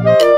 Música